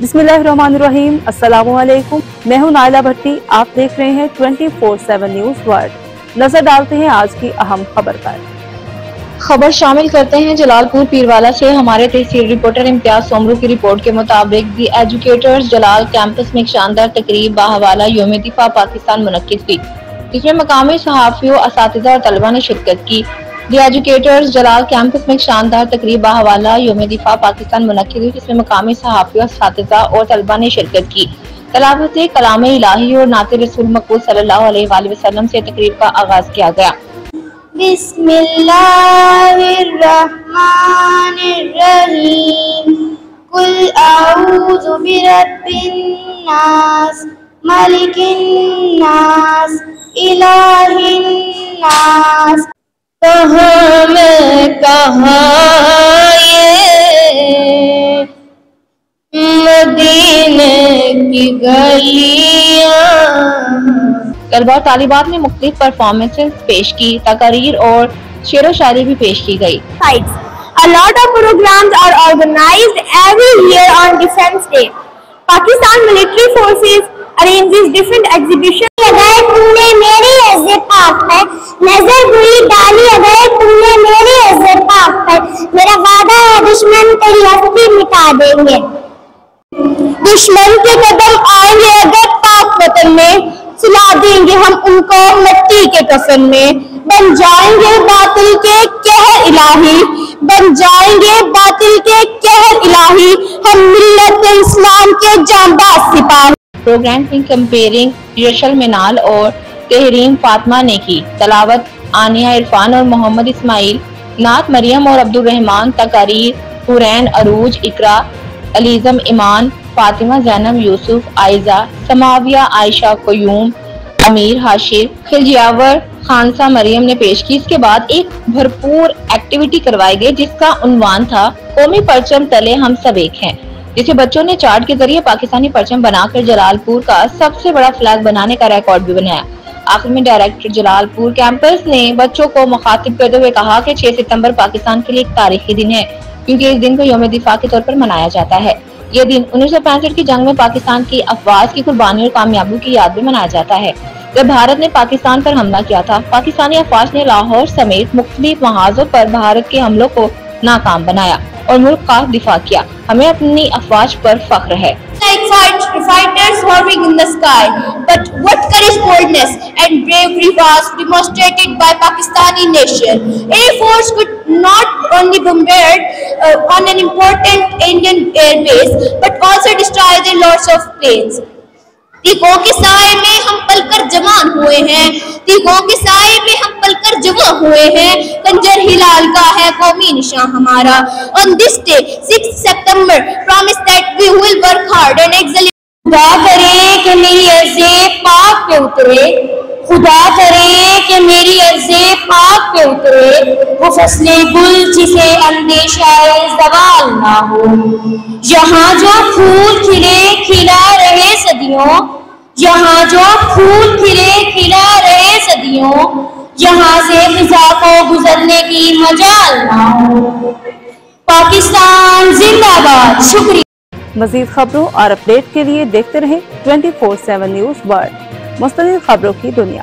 बिस्मिल्लाहिर्रहमानिर्रहीम अस्सलाम मैं हूँ नायला भट्टी, आप देख रहे हैं 24/7 न्यूज़ वर्ल्ड। नज़र डालते हैं आज की अहम खबर पर। खबर शामिल करते हैं जलालपुर पीरवाला से। हमारे तहसील रिपोर्टर इम्तियाज़ सोमरू की रिपोर्ट के मुताबिक, दी एजुकेटर्स जलाल कैंपस में एक शानदार तकरीब बाहवाला योम दिफा पाकिस्तान मुनद हुई जिसमें मकामी सहाफ़ियों और तलबा ने शिरकत की। दी एजुकेटर्स जलाल कैंपस में एक शानदार तकरीब बाहवाला योम दिफा, पाकिस्तान मुनद हुई जिसमें मकामी सहाफ़ियों इस और तलबा ने शिरकत की। तलावत कलाम इलाही और नात रसूल मकबूल सल्लल्लाहु अलैहि वसल्लम से तकरीब का आगाज़ किया गया। बिस्मिल्लाहिर्रहमानिर्रहीम। कुल आऊज़ु बिरब्बिन्नास मलिकिन्नास इलाहिन्नास कहाँ मैं कहाँ सहाये मदीने ने मुख्त परफॉर्मेंसेस पेश की तकरीर और शेर शायरी भी पेश की गई। A lot of programme year on defence day Pakistan military force arranges different exhibition लगाए तुमने मेरे पाक नज़र हुई डाली तेरी हस्ती मिटा देंगे दुश्मन के कदम आएँगे, अगर पाक वतन में सुला देंगे हम उनको मिट्टी के कफन में। बन जाएँगे बातिल के कहर इलाही, बन जाएँगे बातिल के कहर इलाही, हम मिल्लत इस्लाम के जांबाज सिपाही। प्रोग्राम की कंपेयरिंग यशल मिनाल और तहरीम फातिमा ने की तलावत। आनिया इरफान और मोहम्मद इस्माइल नात मरियम और अब्दुल रहमान तकारीर। हुरैन, अरूज, इकरा, अलीजम ईमान फातिमा, जैनब, यूसुफ, आयजा, समाविया, आयशा, कोयूम, अमीर, हाशिर, खिलजियावर, खानसा, मरियम ने पेश की। इसके बाद एक भरपूर एक्टिविटी करवाई गई, जिसका उन्वान था, कौमी परचम तले हम सब एक हैं। जिसे बच्चों ने चार्ट के ज़रिए पाकिस्तानी परचम बनाकर जलालपुर का सबसे बड़ा फ्लैग बनाने का रिकॉर्ड भी बनाया। आखिर में डायरेक्टर जलालपुर कैंपस ने बच्चों को मुखातिब करते हुए कहा कि 6 सितंबर पाकिस्तान के लिए एक तारीखी दिन है। क्योंकि इस दिन को योम दिफा के तौर पर मनाया जाता है। ये दिन उन्नीस सौ पैंसठ की जंग में पाकिस्तान की अफवाज की कुर्बानी और कामयाबी की याद में मनाया जाता है। जब भारत ने पाकिस्तान पर हमला किया था पाकिस्तानी अफवाज ने लाहौर समेत मुख्तलिफ़ महाजों पर भारत के हमलों को नाकाम बनाया और मुल्क का दिफा किया। हमें अपनी अफवाज पर फख्र है। Fighters hovering in the sky. But what courage, boldness and bravery was demonstrated by Pakistani nation. Air Force could not only bombard uh, on an important Indian airbase, but also destroy the lots of planes. तीखों के साय में हम पलकर जवान हुए हैं तीखों के साय में हम पलकर जवा हुए हैं कंजर हिलाल का है कौमी निशान हमारा on this day 6 September promise that we will work hard and excel खुदा करे कि मेरी अर्जे पाक पे उतरे खुदा करे कि मेरी अर्जे पाक पे उतरे, वो फसले गुल जिसे अंदेशा जवाल ना हो। यहाँ जो फूल खिले, खिला रहे सदियों, यहाँ जो फूल खिले, खिला रहे सदियों, यहाँ से फिजा को गुजरने की मजाल ना हो। पाकिस्तान जिंदाबाद, शुक्रिया। मजीद खबरों और अपडेट के लिए देखते रहें 24/7 न्यूज़ वर्ल्ड। मुस्तकिल खबरों की दुनिया।